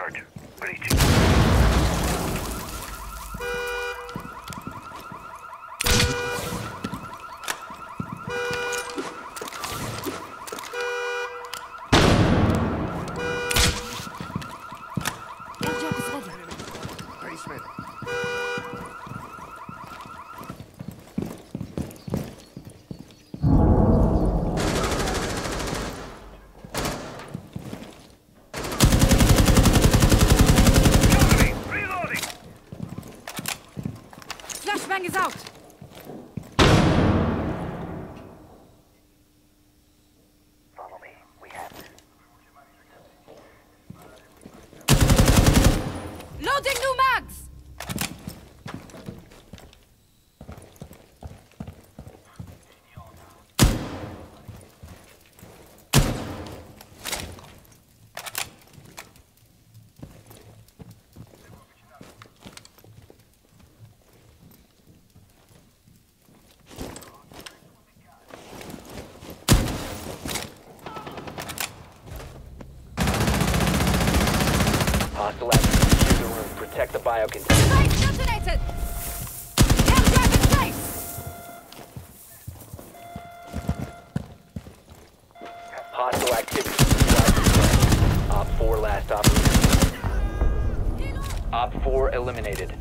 Setting breach charge. Flashbang is out. Follow me. We have. Loading new Room. Protect the bio container. Safe detonated. Airdrop in place. Hostile activity. Op 4 last operator. Op 4 eliminated.